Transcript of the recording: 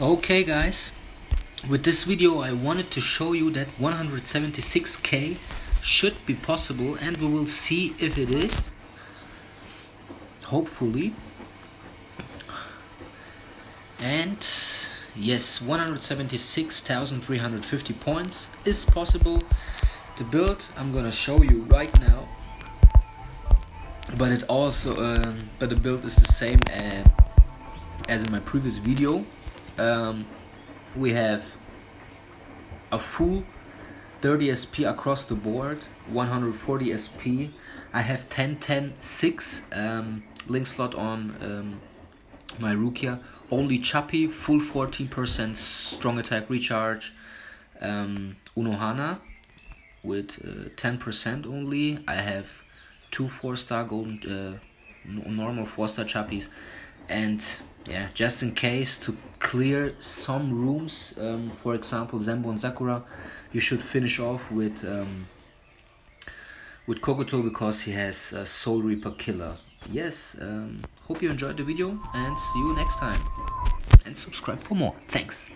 Okay guys, with this video I wanted to show you that 176k should be possible and we will see if it is. Hopefully. And yes, 176,350 points is possible to build. I'm gonna show you right now. But it also, um, but the build is the same uh, as in my previous video um, we have a full 30 SP across the board, 140 SP. I have 10 10 6 um, link slot on um, my Rukia. Only Chappy, full 14% strong attack recharge. Um, Unohana with 10% uh, only. I have two 4 star golden, uh, normal 4 star Chappies and yeah just in case to clear some rooms um, for example Zembo and Sakura you should finish off with um, with Kokuto because he has a Soul Reaper killer. Yes um, hope you enjoyed the video and see you next time. And subscribe for more. Thanks